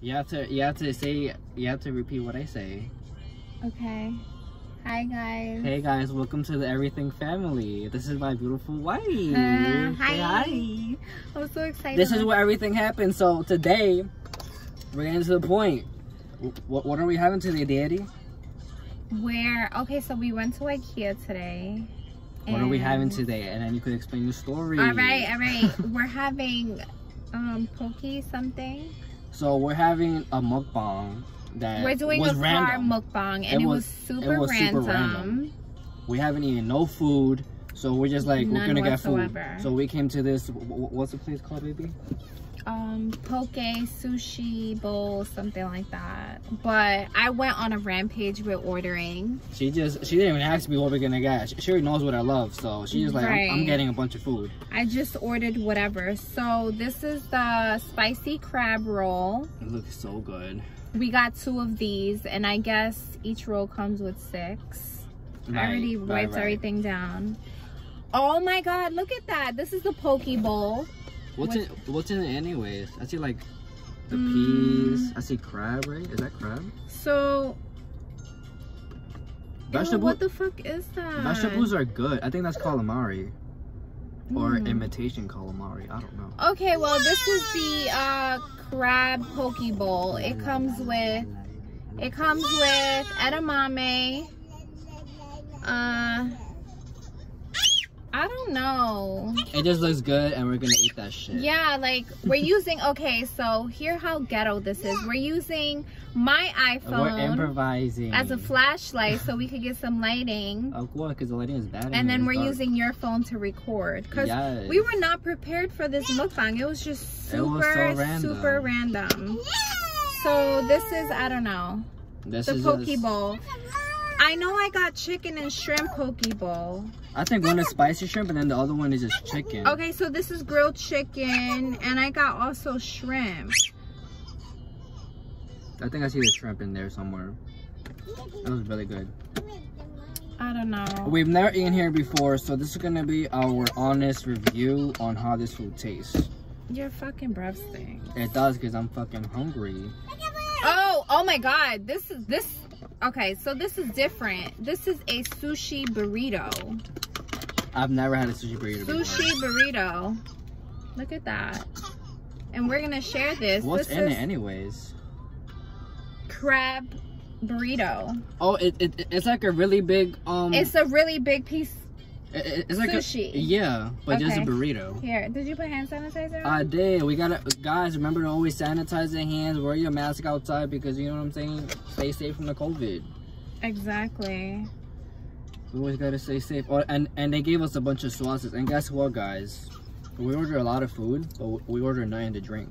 You have to you have to say you have to repeat what I say. Okay. Hi guys. Hey guys, welcome to the Everything family. This is my beautiful wife. Uh, hi. Hi. I'm so excited. This is where everything happens. So today, we're getting to the point. What, what are we having today, Daddy? where okay, so we went to IKEA today. What are we having today? And then you could explain the story. All right, all right. We're having um poke something. So we're having a mukbang that We're doing was a random. mukbang and It it, was- was, super was super random. random. We haven't eaten no food, so we're just like we're gonna get food. So we came to this. wh- wh- What's the place called, baby? Um poke, sushi bowl, something like that. But I went on a rampage with ordering. She just she didn't even ask me what we're gonna get. She, she already knows what I love, so she's just like I'm, I'm getting a bunch of food. I just ordered whatever. So this is the spicy crab roll. It looks so good. We got two of these and I guess each roll comes with six. I already Right, wiped right, right. everything down. Oh my god, look at that. This is the poke bowl. What's What- in What's in it anyways? I see like the Mm. peas. I see crab. Right? Is that crab? So Ew, Vegetable. what the fuck is that? Vegetables are good. I think that's calamari or Mm. imitation calamari. I don't know. Okay, well this is the uh crab poke bowl. It comes with it comes with edamame. Uh I don't know. It just looks good, and we're gonna eat that shit. Yeah, like we're using okay, so here how ghetto this is. We're using my iPhone We're improvising. as a flashlight so we could get some lighting. Of course, because the lighting is bad. And then we're dark. using your phone to record because Yes. we were not prepared for this mukbang. It was just It was super, so random. super random. So this is I don't know This the is poke just- bowl. I know I got chicken and shrimp poke bowl. I think one is spicy shrimp, and then the other one is just chicken. Okay, so this is grilled chicken, and I got also shrimp. I think I see the shrimp in there somewhere. That was really good. I don't know. We've never eaten here before, so this is gonna be our honest review on how this food tastes. Your fucking breath stinks. It does, because I'm fucking hungry. Oh, oh my god. This is this okay, so this is different. This is a sushi burrito. I've never had a sushi burrito Sushi before. burrito. Look at that. And we're gonna share this. What's this in it anyways? crab burrito. Oh, it, it it's like a really big um. It's a really big piece. It- it- it's like sushi. A, yeah, but just a burrito. Here, did you put hand sanitizer on? I did. We gotta, guys. Remember to always sanitize your hands. Wear your mask outside because you know what I'm saying. Stay safe from the COVID. exactly. We always gotta stay safe. Oh, and and they gave us a bunch of sauces. And guess what, guys? We ordered a lot of food, but we ordered nothing to drink.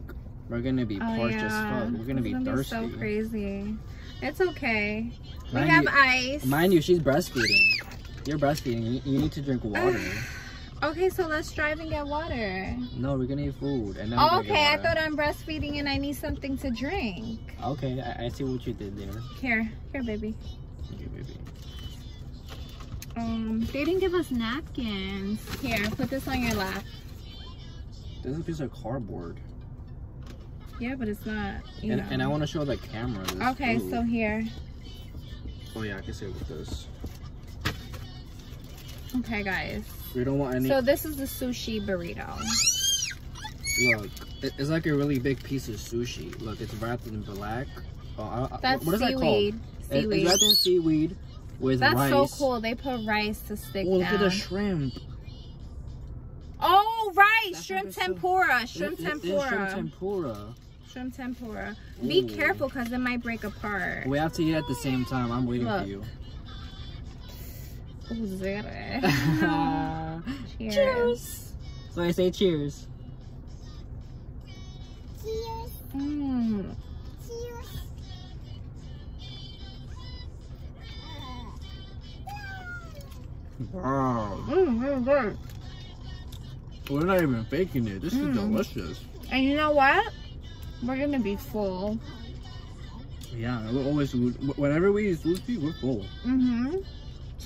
We're gonna be Oh parched as fuck. We're gonna It's be thirsty. so crazy. It's okay. We have you- ice. Mind you, she's breastfeeding. You're breastfeeding. You, you need to drink water. Okay, so let's drive and get water. no, we're gonna eat food. And then we're gonna get Okay, I thought I'm breastfeeding and I need something to drink. Okay, I, I see what you did there. Here, here, baby. Okay, baby. Um, they didn't give us napkins. Here, put this on your lap. This is a piece of cardboard. Yeah, but it's not. And, and I want to show the camera. This Okay, food. so here. Oh yeah, I can see it with this. Okay, guys. We don't want any. So this is the sushi burrito. Look, it's like a really big piece of sushi. Look, it's wrapped in black. Oh, I, That's what is that called? seaweed. It- Seaweed. It's wrapped in seaweed with That's rice. so cool. They put rice to stick Oh, look down. at the shrimp. oh, right. That's Shrimp it's so- tempura. Shrimp tempura. Shrimp tempura. Shrimp tempura. Be careful because it might break apart. We have to eat at the same time. I'm waiting Look. for you. Ooh, zere. Cheers. cheers. So I say cheers. Mm. Wow. Mm, really good. We're not even faking it. This Mm. is delicious. And you know what? We're gonna be full. Yeah, we're always whenever we eat sushi, we're full. Mm-hmm.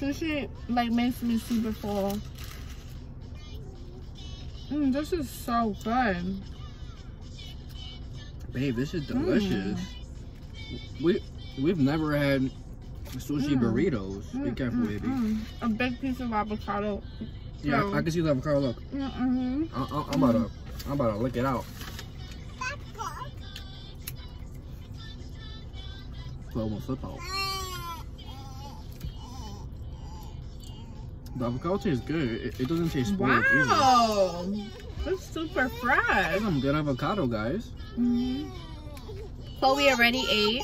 Sushi like makes me super full. Mm, this is so good. Babe, this is delicious. We we've never had sushi Mm. burritos. Be Mm, careful, mm, baby. mm. A big piece of avocado. Yeah, So- I, can see the avocado. Look, Mm-hmm. I, I'm about to I'm about to lick it out. Won't slip out. The avocado tastes good. It, it doesn't taste spoiled either. Wow. That's super fresh. That's some good avocado, guys. Mm-hmm. Chloe already ate.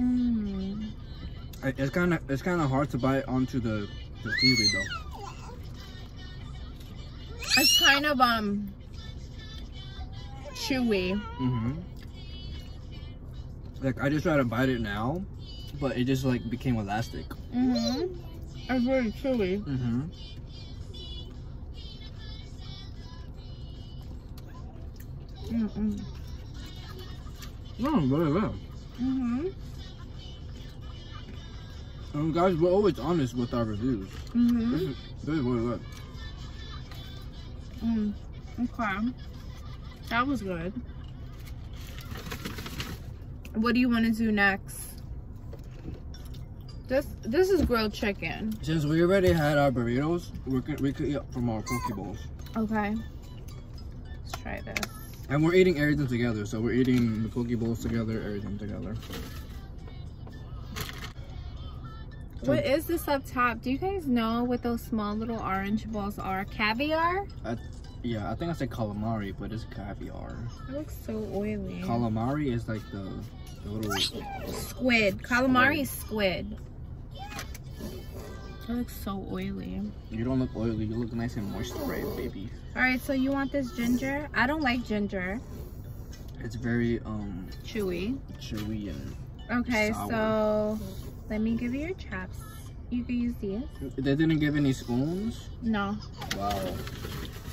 Mm. It's kind of it's kind of hard to bite onto the the seaweed though. It's kind of um chewy. Mm-hmm. Like I just try to bite it now, but it just like became elastic. Mm-hmm. It's really chewy. Mm-hmm. Mm-mm. No, really good. Mm-hmm. And guys, we're always honest with our reviews. Mm-hmm. is this is really good. Mm. Okay. That was good. What do you want to do next? This this is grilled chicken. Since we already had our burritos, we could we could eat from our poke bowls. Okay. Let's try this. And we're eating everything together, so we're eating the poke bowls together, everything together. So- What is this up top? Do you guys know what those small little orange balls are? Caviar? Yeah, I think I said calamari, but it's caviar. It looks so oily. Calamari is like the, the little Squid. Calamari is squid. It looks so oily. You don't look oily. You look nice and moisturized, baby. All right, so you want this ginger? I don't like ginger. It's very um Chewy. chewy and Okay, Sour. so let me give you your chops. You can use these. they didn't give any spoons. No. Wow.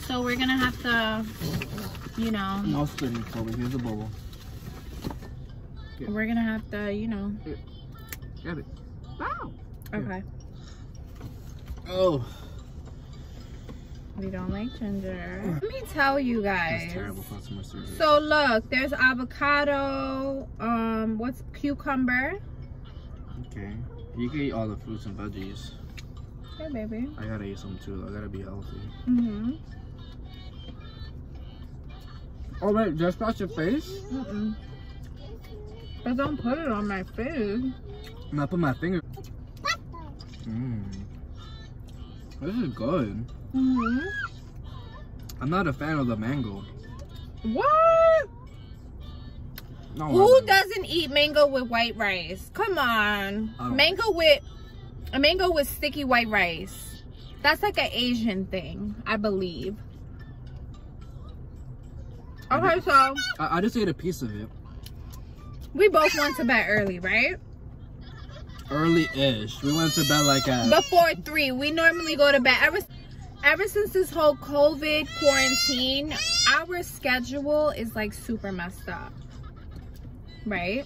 So we're gonna have to, you know, No spoon, Chloe. Here's a bowl. we're gonna have to, you know. Grab it. Wow. Okay. Oh, We don't like ginger. Let me tell you guys. that's terrible customer service. So look, there's avocado. Um, what's cucumber? okay, you can eat all the fruits and veggies. Hey, baby. I gotta eat some too. I gotta be healthy. Mm-hmm. Oh wait, just wash your face. Mm-mm. But don't put it on my food. And I put my finger. Mmm. This is good. Mhm. I'm not a fan of the mango. What? No. Who doesn't eat mango with white rice? Come on. Mango with a mango with sticky white rice. That's like an Asian thing, I believe. Okay, so I, I just ate a piece of it. we both went to bed early, right? Early-ish. We went to bed like at. Before three. We normally go to bed ever ever since this whole COVID quarantine, our schedule is like super messed up. Right?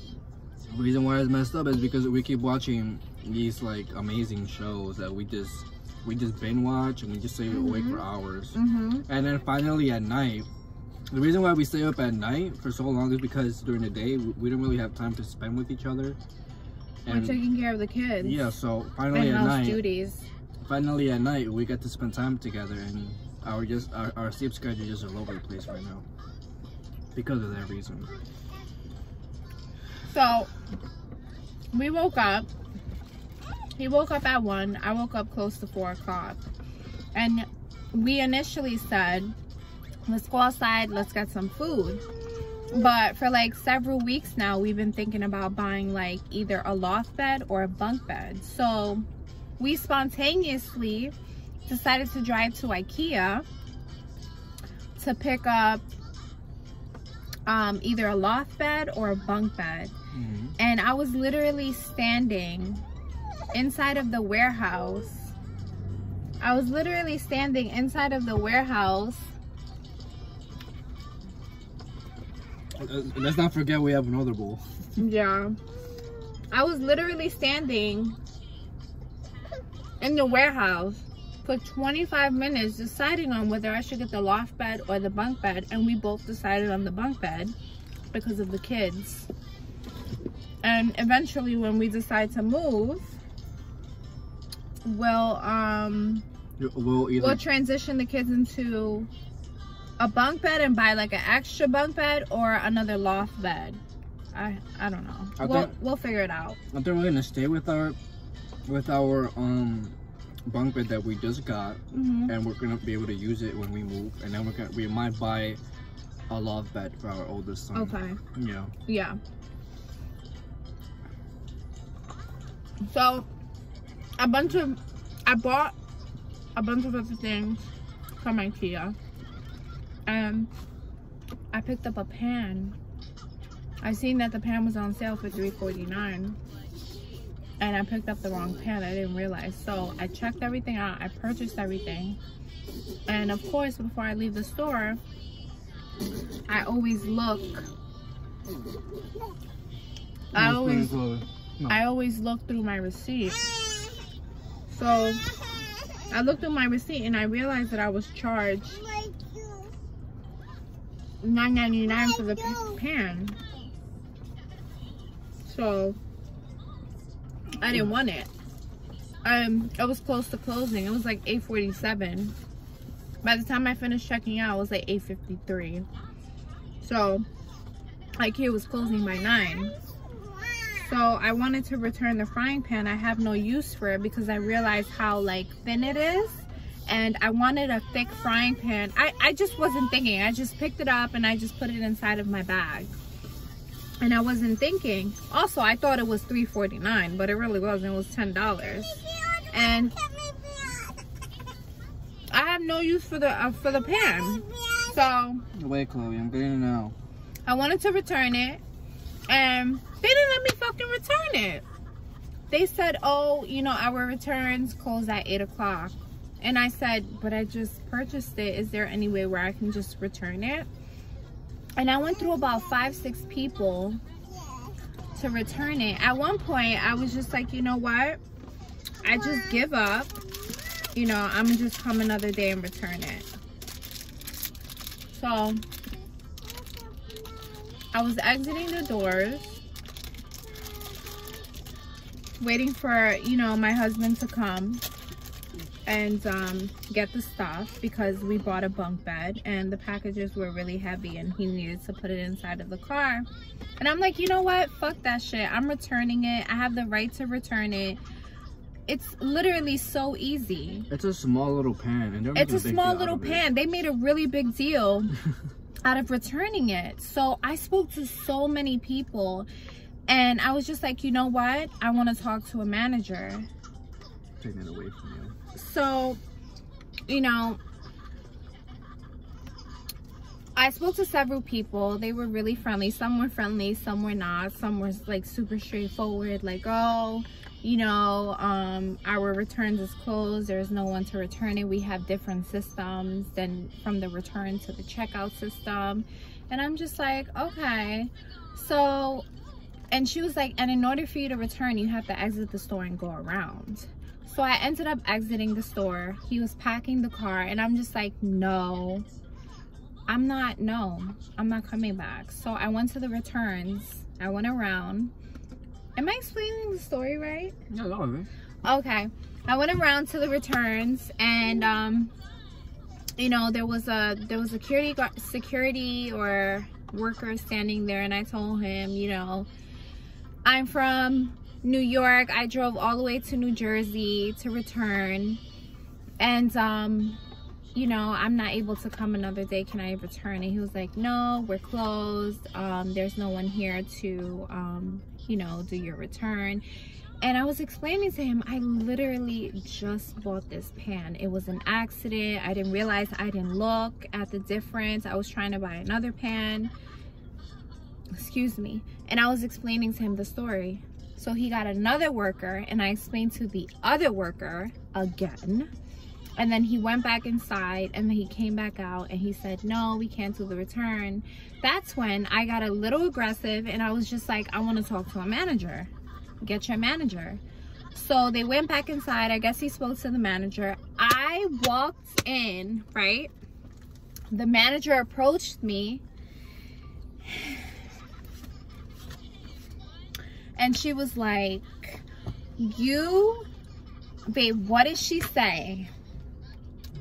The reason why it's messed up is because we keep watching these like amazing shows that we just we just binge watch and we just stay awake for hours. Mm-hmm. And then finally at night, the reason why we stay up at night for so long is because during the day we, we don't really have time to spend with each other. We're And taking care of the kids. yeah, so finally And at night, duties. finally at night we get to spend time together and our just our, our sleep schedule is just all over the place right now because of that reason. So we woke up. He woke up at one. I woke up close to four o'clock. And we initially said, let's go outside, let's get some food. But for like several weeks now, we've been thinking about buying like either a loft bed or a bunk bed. So we spontaneously decided to drive to Ikea to pick up um, either a loft bed or a bunk bed Mhm. and I was literally standing inside of the warehouse. I was literally standing inside of the warehouse. Let's not forget we have another bowl. Yeah. I was literally standing in the warehouse for 25 minutes deciding on whether I should get the loft bed or the bunk bed and we both decided on the bunk bed because of the kids. And eventually when we decide to move, we'll um We'll either we'll transition the kids into a bunk bed and buy like an extra bunk bed or another loft bed. I I don't know. I we'll think- we'll figure it out. I think we're gonna stay with our with our um bunk bed that we just got hmm and we're gonna be able to use it when we move and then we're gonna we might buy a loft bed for our oldest son. Okay. Yeah. Yeah. So, a bunch of, I bought a bunch of other things from IKEA. And I picked up a pan. I seen that the pan was on sale for $3.49. And I picked up the wrong pan. I didn't realize. So I checked everything out. I purchased everything. And of course, before I leave the store, I always look. I always I always look through my receipt. So I looked through my receipt and I realized that I was charged $9.99 for the pan. So I didn't want it. Um, it was close to closing. It was like 8:47. By the time I finished checking out, it was like 8:53. So IKEA was closing by nine. So I wanted to return the frying pan. I have no use for it because I realized how like thin it is. And I wanted a thick frying pan. I, I just wasn't thinking. I just picked it up and I just put it inside of my bag. And I wasn't thinking. Also, I thought it was $3.49, but it really wasn't. It was $10. And I have no use for the uh, for the pan. So Wait, Chloe, I'm getting it now. I wanted to return it and they didn't let me fucking return it. They said, oh, you know, our returns close at 8 o'clock. And I said, but I just purchased it. Is there any way where I can just return it? And I went through about five, six people to return it. At one point, I was just like, you know what? I just give up. You know, I'm gonna just come another day and return it. So, I was exiting the doors, waiting for, you know, my husband to come and um, get the stuff because we bought a bunk bed and the packages were really heavy and he needed to put it inside of the car. And I'm like, you know what? Fuck that shit. I'm returning it. I have the right to return it. It's literally so easy. It's a small little pan, and It's a small little it. pan. They made a really big deal out of returning it. So I spoke to so many people and I was just like, you know what? I want to talk to a manager. Taking it away from you. So, you know, I spoke to several people. They were really friendly. Some were friendly, some were not. Some were like super straightforward, like, oh, you know, um, our returns is closed. There's no one to return it. We have different systems than from the return to the checkout system. And I'm just like, okay. So, and she was like, and in order for you to return, you have to exit the store and go around. So I ended up exiting the store. He was packing the car and I'm just like, no, I'm not, no, I'm not coming back. So I went to the returns. I went around. Am I explaining the story right? Yeah, that was. Okay. I went around to the returns and um you know, there was a there was a security guard, security or worker standing there and I told him, you know, I'm from New York. I drove all the way to New Jersey to return. And um you know, I'm not able to come another day. Can I return? And he was like, no, we're closed. Um, there's no one here to, um, you know, do your return. And I was explaining to him, I literally just bought this pan. It was an accident. I didn't realize I didn't look at the difference. I was trying to buy another pan. Excuse me. And I was explaining to him the story. So he got another worker and I explained to the other worker again. And then he went back inside and then he came back out and he said, no, we can't do the return. That's when I got a little aggressive and I was just like, I want to talk to a manager. Get your manager. So they went back inside. I guess he spoke to the manager. I walked in, right? The manager approached me and she was like, You, babe, what did she say?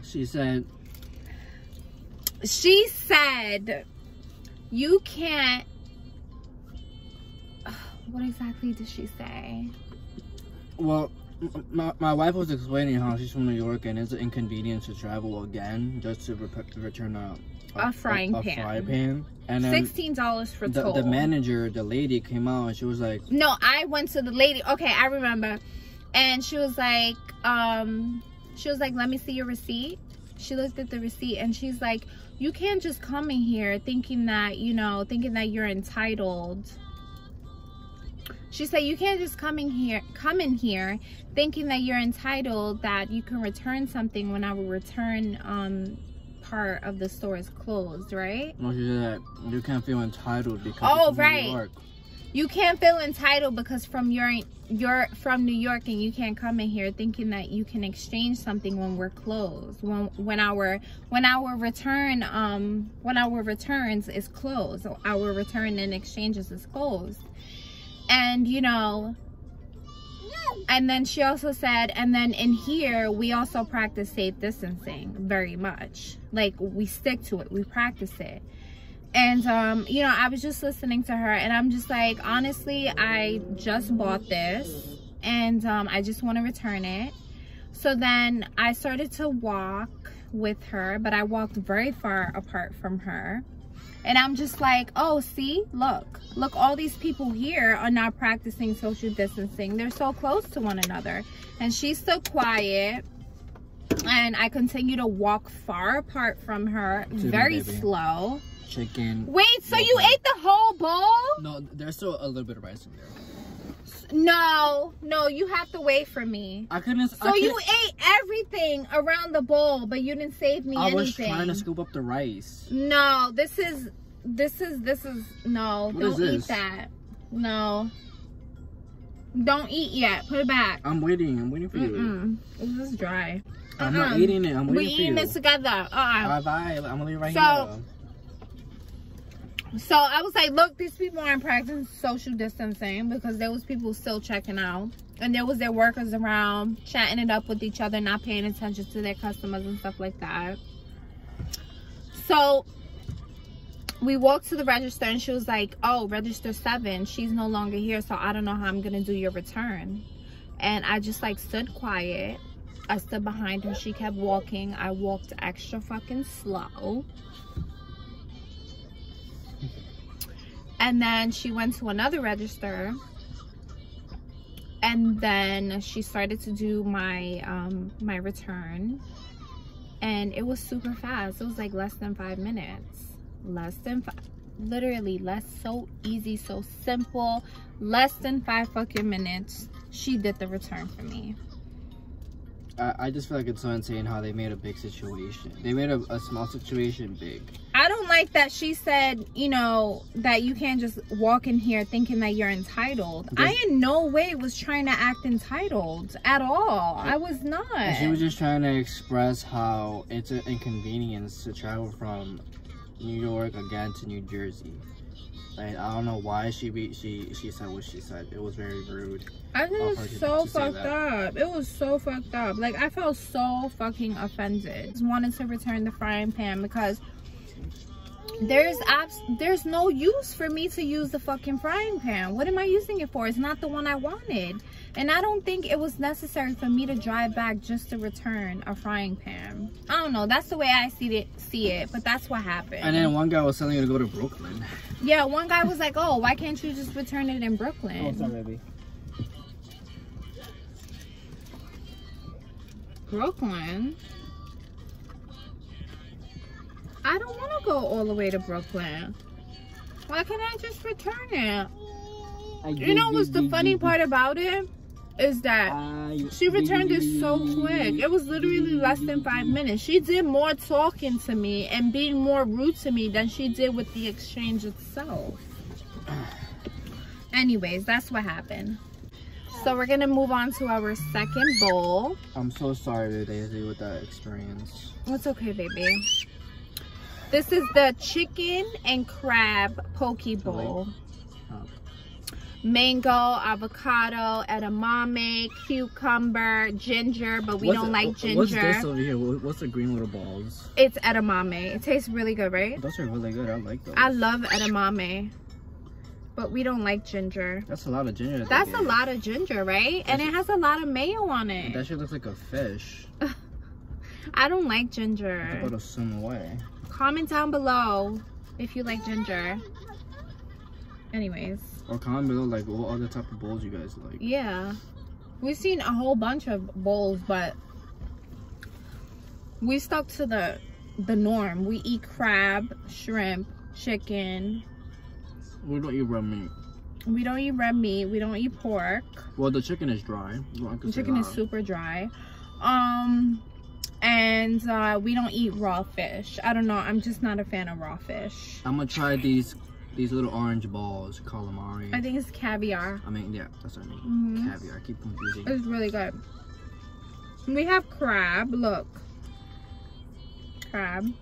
She said, She said, You can't. What exactly did she say? well, my, my wife was explaining how she's from New York and it's an inconvenience to travel again just to rep- return a, A frying a, pan. frying pan. And Sixteen dollars for the, toll. the manager, the lady, came out and she was like, No, I went to the lady. Okay, I remember. And she was like, um, she was like, let me see your receipt. She looked at the receipt and she's like, you can't just come in here thinking that, you know, thinking that you're entitled. She said, you can't just come in here, come in here thinking that you're entitled that you can return something when I will return, um, part of the store is closed, right? no, she said, you can't feel entitled because Oh, right. New York. you can't feel entitled because from your you're from New York and you can't come in here thinking that you can exchange something when we're closed when when our when our return um when our returns is closed our return and exchanges is closed and you know and then she also said and then in here we also practice safe distancing very much. Like we stick to it. We practice it. And um you know i was just listening to her and i'm just like honestly i just bought this and um i just want to return it. So then i started to walk with her but i walked very far apart from her and i'm just like oh see look look all these people here are not practicing social distancing they're so close to one another and she's so quiet and i continue to walk far apart from her very baby. slow Chicken. Wait, so you ate the whole bowl? No, there's still a little bit of rice in there. No, no, you have to wait for me. I couldn't. So I you couldn't- ate everything around the bowl, but you didn't save me I was trying to scoop up the rice. No, this is, this is, this is, no, What don't is eat that. No. Don't eat yet. Put it back. I'm waiting. I'm waiting for you. Mm-mm. This is dry. I'm not Uh-uh. eating it. I'm waiting for eating you. this together. Uh-uh. Bye bye. I'm gonna leave right So- here. So I was like, look, these people aren't practicing social distancing because there was people still checking out. And there was their workers around chatting it up with each other, not paying attention to their customers and stuff like that. So we walked to the register and she was like, oh, register seven. She's no longer here, so I don't know how I'm gonna do your return. And I just like stood quiet. I stood behind her. She kept walking. I walked extra fucking slow. And then she went to another register. And then she started to do my um my return. And it was super fast. It was like less than five minutes. Less than five literally less so easy so simple. Less than five fucking minutes she did the return for me. I, I just feel like it's so insane how they made a big situation. They made a, a small situation big. I don't like that she said, you know, that you can't just walk in here thinking that you're entitled. I in no way was trying to act entitled at all. I was not. She was just trying to express how it's an inconvenience to travel from New York again to New Jersey. Like I don't know why she be she she said what she said. It was very rude. I think it was to- so to fucked up. It was so fucked up. Like I felt so fucking offended. Just wanted to return the frying pan because there's abs there's no use for me to use the fucking frying pan. What am I using it for? It's not the one I wanted. And I don't think it was necessary for me to drive back just to return a frying pan. I don't know. That's the way I see it see it, but that's what happened. And then one guy was telling you to go to Brooklyn. yeah, one guy was like, "Oh, why can't you just return it in Brooklyn?" Oh, baby. Brooklyn. I don't want to go all the way to Brooklyn. Why can't I just return it? You know what's the funny part about it? Is that she returned it so quick. It was literally less than five minutes. She did more talking to me and being more rude to me than she did with the exchange itself. Anyways, that's what happened. So we're gonna move on to our second bowl. I'm so sorry, Daisy, with that experience. It's okay, baby. This is the chicken and crab poke bowl. Mango, avocado, edamame, cucumber, ginger, but we What's don't it- like What's ginger. this over here? What's the green little balls? It's edamame. It tastes really good, right? Those are really good. I like those. I love edamame. But we don't like ginger. That's a lot of ginger. That's a lot of ginger, right? And it has a lot of mayo on it. That shit looks like a fish. I don't like ginger. I put ginger. a swim away. Comment down below if you like ginger. Anyways, Or comment below like what other type of bowls you guys like. yeah. We've seen a whole bunch of bowls, but we stuck to the the norm. We eat crab, shrimp, chicken. We don't eat red meat. We don't eat red meat. We don't eat pork. Well, the chicken is dry. Well, chicken is super dry. Um and uh we don't eat raw fish. I don't know. I'm just not a fan of raw fish. I'm gonna try these these little orange balls, calamari. I think it's caviar. I mean, yeah, that's what I mean. Mhm. Caviar. I keep confusing. It's really good. We have crab. Look. Crab.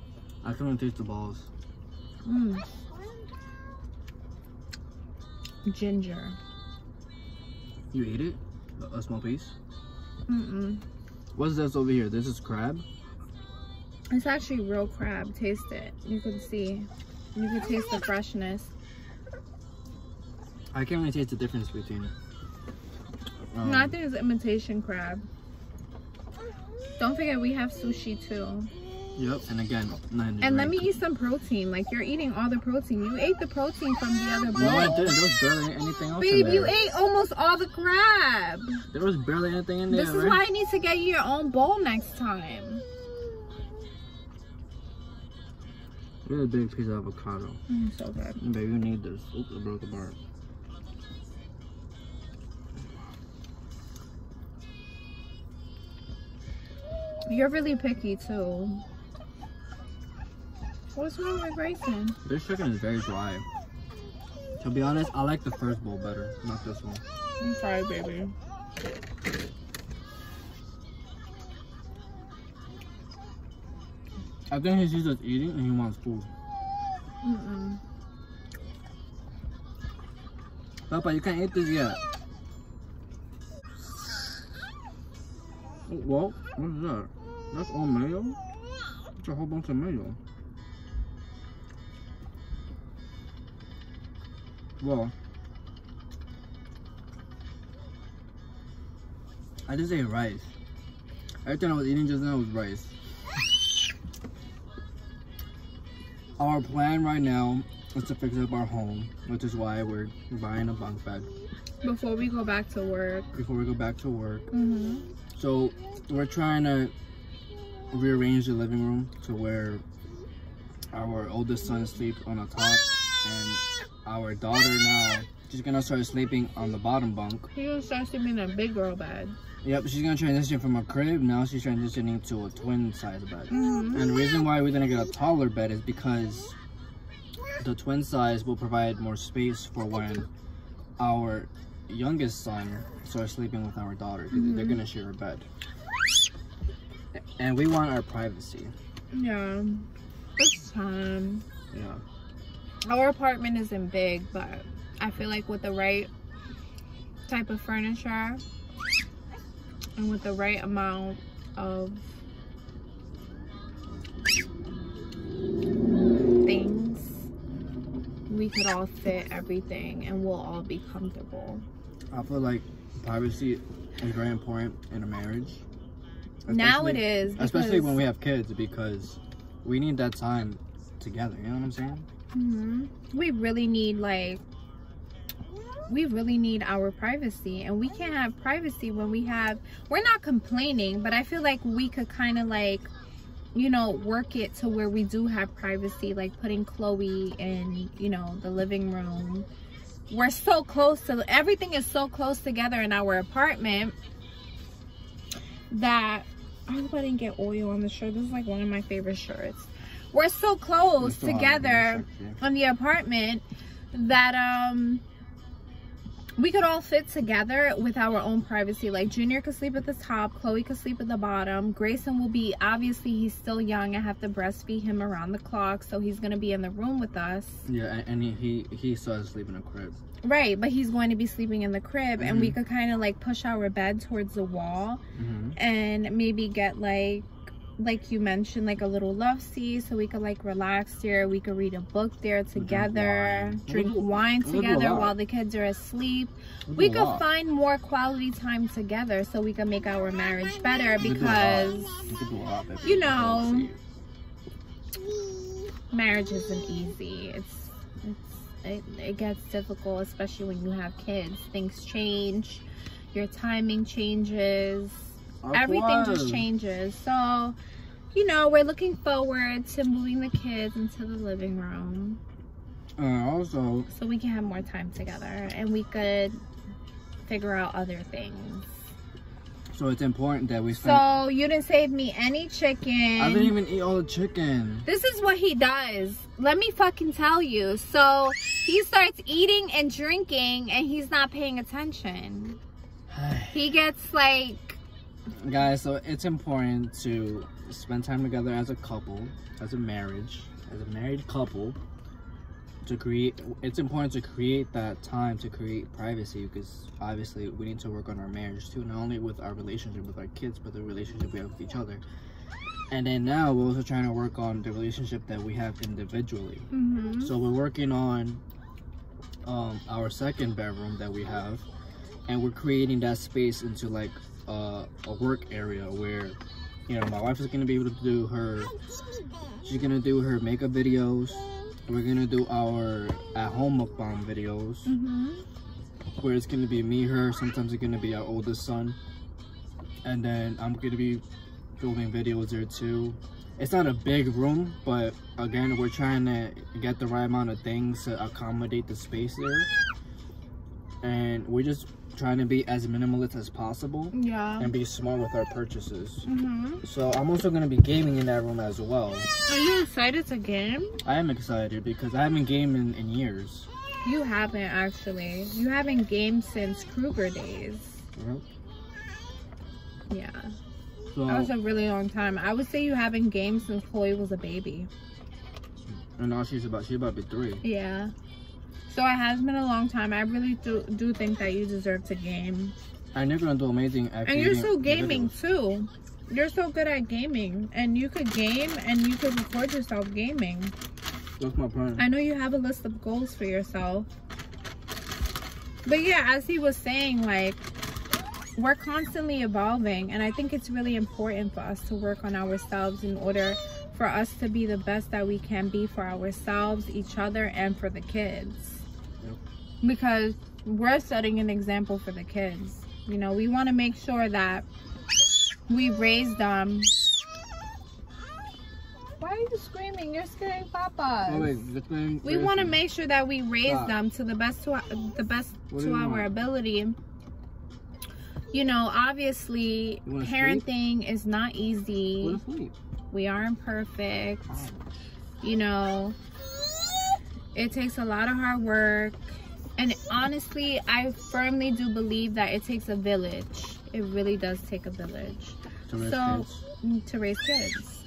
I can't taste the balls. Mm. Ginger. You ate it? A, a small piece? Mm-mm. What's this over here? This is crab? It's actually real crab. Taste it. You can see. You can taste the freshness. I can't really taste the difference between. Um, no, I think it's imitation crab. Don't forget we have sushi too. Yep, and again, not in And let me eat some protein. Like you're eating all the protein. You ate the protein from the other bowl. No, I didn't. There was barely anything else in Babe, there. you ate almost all the crab. There was barely anything in there, This is right? why I need to get you your own bowl next time. Really big piece of avocado. Mm, so good. Baby, you need this. Oops, I broke the bar. You're really picky too. What's wrong with Grayson? This chicken is very dry. To be honest, I like the first bowl better, not this one. I'm sorry, baby. I think he's just eating and he wants food. Mm-mm. Papa, you can't eat this yet. Well, what is that? That's all mayo? It's a whole bunch of mayo. Well, I just ate rice. Everything I was eating just now was rice. Our plan right now is to fix up our home, which is why we're buying a bunk bed Before we go back to work. before we go back to work. Mm-hmm. So we're trying to rearrange the living room to where our oldest son sleeps on the top and our daughter now she's gonna start sleeping on the bottom bunk. He gonna start sleeping in a big girl bed. Yep, she's gonna transition from a crib, now she's transitioning to a twin size bed. Mm-hmm. And the reason why we're gonna get a taller bed is because the twin size will provide more space for when our youngest son starts sleeping with our daughter. 'cause They're Mhm. gonna share a bed. And we want our privacy. Yeah. It's time. Yeah. Our apartment isn't big, but I feel like with the right type of furniture and with the right amount of things, we could all fit everything and we'll all be comfortable. I feel like privacy is very important in a marriage. now it Especially- is. Especially when we have kids because we need that time together. You know what I'm saying? Hmm We really need like we really need our privacy and we can't have privacy when we have we're not complaining but I feel like we could kind of like you know work it to where we do have privacy like putting Chloe in you know the living room. We're so close to everything is so close together in our apartment that I hope I didn't get oil on the shirt. This is like one of my favorite shirts we're so close still together sexy. on the apartment that um we could all fit together with our own privacy. Like Junior could sleep at the top, Chloe could sleep at the bottom. Grayson will be, obviously he's still young. I have to breastfeed him around the clock. So he's going to be in the room with us. Yeah, and, he, he, he still has to sleep in a crib. Right, but he's going to be sleeping in the crib. And we Mhm. could kind of like push our bed towards the wall. hmm And maybe get like, like you mentioned, like a little love seat. So we could like relax there. We could read a book there together. wine. Drink wine together while the kids are asleep We'll we could find more quality time together so we can make our marriage better We could do a lot. because We could do a lot, baby. you know, marriage isn't easy it's it's it, it gets difficult especially when you have kids things change your timing changes everything just changes so you know we're looking forward to moving the kids into the living room Uh, also, so we can have more time together and we could figure out other things so it's important that we spend. So you didn't save me any chicken. I didn't even eat all the chicken. This is what he does. Let me fucking tell you. So he starts eating and drinking and he's not paying attention. He gets like, Guys, so it's important to spend time together as a couple, as a marriage, as a married couple. To create, it's important to create that time to create privacy because obviously we need to work on our marriage too, not only with our relationship with our kids, but the relationship we have with each other. And then now we're also trying to work on the relationship that we have individually. mhm. So we're working on um, our second bedroom that we have, and we're creating that space into like uh, a work area where, you know, my wife is gonna be able to do her. She's gonna do her makeup videos. We're gonna do our at-home mukbang videos, Mhm. where it's gonna be me, her. Sometimes it's gonna be our oldest son, and then I'm gonna be filming videos there too. It's not a big room, but again, we're trying to get the right amount of things to accommodate the space there. And we're just trying to be as minimalist as possible Yeah. and be smart with our purchases. Mhm. So I'm also gonna be gaming in that room as well. Are you excited to game? I am excited because I haven't gamed in, in years. You haven't actually. You haven't gamed since Kruger days. Yep. Yeah. So That was a really long time. I would say you haven't gamed since Chloe was a baby. and now she's about she's about to be three. Yeah. So it has been a long time. I really do do think that you deserve to game. And you're gonna do amazing And you're so gaming videos. too. You're so good at gaming. And you could game and you could record yourself gaming. That's my plan. I know you have a list of goals for yourself. But yeah, as he was saying, like, we're constantly evolving. And I think it's really important for us to work on ourselves in order for us to be the best that we can be for ourselves, each other, and for the kids. Because we're setting an example for the kids. You know, we want to make sure that we raise them. Why are you screaming? You're scaring Papa. Oh, wait, We want to make sure that we raise Stop. them to the best to the best What to our want? ability. You know, obviously, You wanna sleep? parenting is not easy. We aren't perfect. You know, it takes a lot of hard work. And honestly, I firmly do believe that it takes a village. It really does take a village To raise So- kids. to raise kids.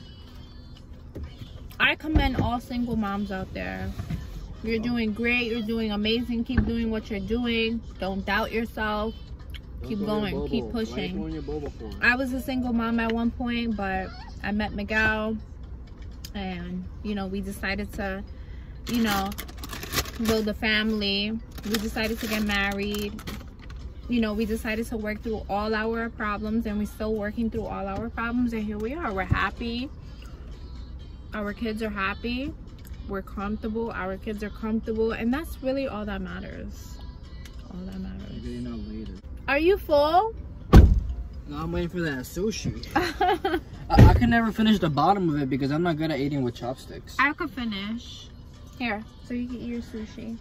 I commend all single moms out there. You're doing great. You're doing amazing. Keep doing what you're doing. Don't doubt yourself. Keep Don't your going. Keep bobo. Why you pushing. throwing your bobo for? I was a single mom at one point, but I met Miguel, and you know we decided to, you know, build a family. We decided to get married. You know, we decided to work through all our problems, and we're still working through all our problems. And here we are. We're happy. Our kids are happy. We're comfortable. Our kids are comfortable, and that's really all that matters. All that matters. later. Are you full? No, I'm waiting for that sushi. I, I can never finish the bottom of it because I'm not good at eating with chopsticks. I could finish. Here, so you can eat your sushi.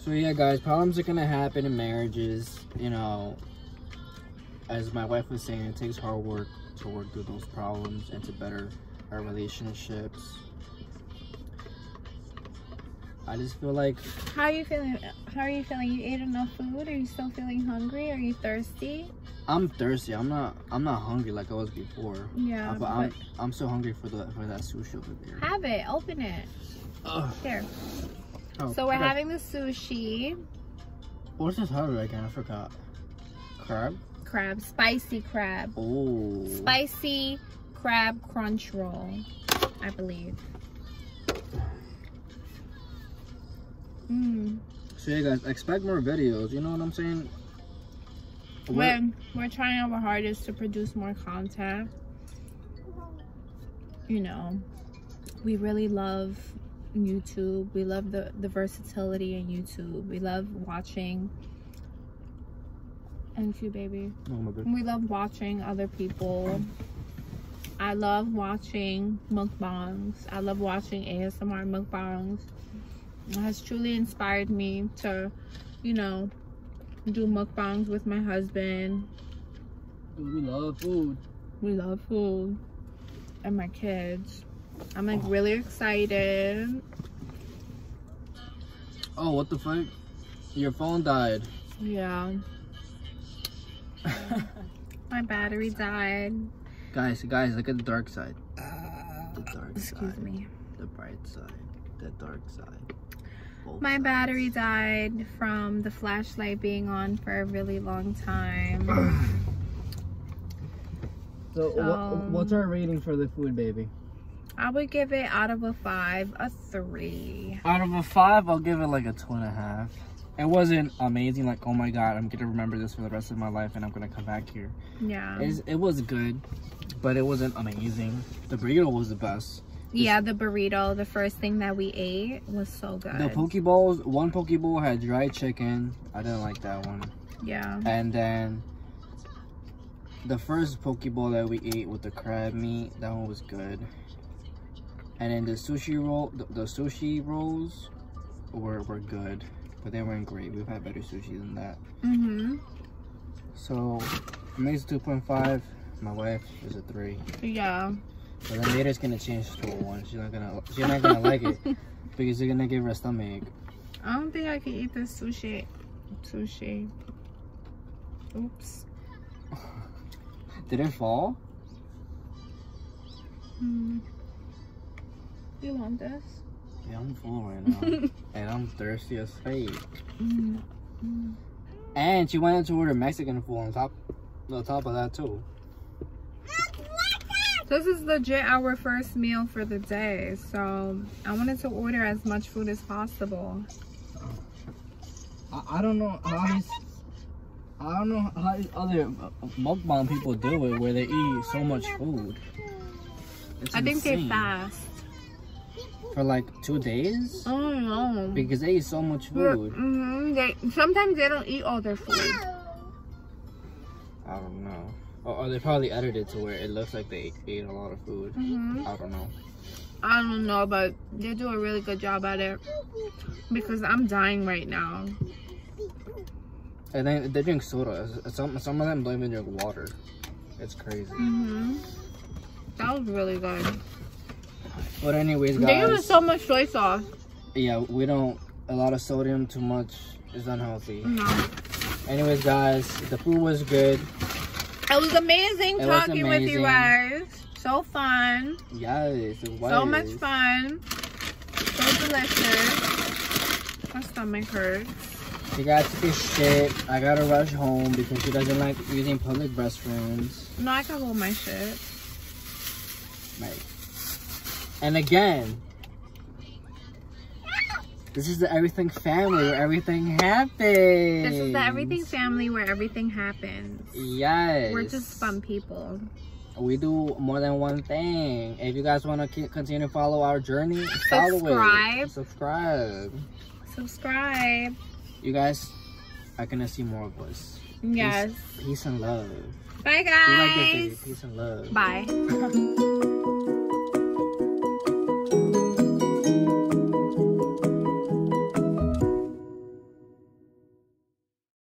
So yeah, guys, problems are gonna happen in marriages. You know, as my wife was saying, it takes hard work to work through those problems and to better our relationships. I just feel like How are you feeling? How are you feeling? You ate enough food? Are you still feeling hungry? Are you thirsty? I'm thirsty. I'm not. I'm not hungry like I was before. Yeah. Uh, but I'm. I'm so hungry for the for that sushi over there. have it. Open it. Ugh. Here. Oh, So we're okay. having the sushi. What's this harder again? I forgot. Crab. Crab. Spicy crab. Oh. Spicy crab crunch roll. I believe. Mm. So yeah, guys, expect more videos. You know what I'm saying? We're, we're trying our hardest to produce more content. You know, we really love YouTube. We love the, the versatility in YouTube. We love watching. And you, baby. Oh my god. We love watching other people. I love watching mukbangs. I love watching ASMR mukbangs. It has truly inspired me to, you know, do mukbangs with my husband. We love food. We love food. And my kids. I'm like really excited. Oh, what the fuck? Your phone died. Yeah. My battery died. guys, guys, look at the dark side. Uh, the dark Excuse side. me. The bright side. The dark side. Both My sides. battery died from the flashlight being on for a really long time. So, So- what, what's our um, rating for the food, baby? I would give it out of a five, a three. Out of a five, I'll give it like a two and a half. It wasn't amazing, like, oh my god, I'm gonna remember this for the rest of my life and I'm gonna come back here. Yeah. It's, it was good, but it wasn't amazing. The burrito was the best. Yeah, the burrito, the first thing that we ate, was so good. The poke bowls, one poke bowl had dried chicken. I didn't like that one. yeah. And then the first poke bowl that we ate with the crab meat, that one was good. And then the sushi roll, the, the sushi rolls were, were good, but they weren't great. We've had better sushi than that. Mm-hmm. So, for me it's 2.5. My wife is a 3. Yeah. But then later it's gonna change to a 1. She's not gonna, she's not gonna like it because you're gonna give her a stomach. I don't think I can eat this sushi. Sushi. Oops. Did it fall? Hmm. You want this? Yeah, I'm full right now. and I'm thirsty as fake. Mm. Mm. And she wanted to order Mexican food on top, on top of that too. This is legit our first meal for the day, so I wanted to order as much food as possible. I, I don't know how these, I don't know how these other mukbang people do it, where they eat so much food. It's I think they fast. For like two days I don't know. because they eat so much food. hmm They sometimes they don't eat all their food. I don't know. Or, or they probably edited to where it looks like they ate a lot of food. hmm I don't know. I don't know, but they do a really good job at it because I'm dying right now. And then they drink soda. Some some of them don't even drink water. It's crazy. hmm That was really good. But anyways, They guys. so much soy sauce. Yeah, we don't. A lot of sodium, too much is unhealthy. No. Anyways, guys, the food was good. It was amazing It was talking with you guys. So fun. Yes, it was. So much fun. So delicious. My stomach hurts. She got to a shit. I gotta rush home because she doesn't like using public restrooms. No, I can hold my shit. Right. And again, this is the Everything family where everything happens. This is the everything family where everything happens. Yes. We're just fun people. We do more than one thing. If you guys want to continue to follow our journey, follow Subscribe. it. Subscribe. Subscribe. You guys are gonna see more of us. Yes. Peace and love. Bye, We like guys. Peace and love. Bye.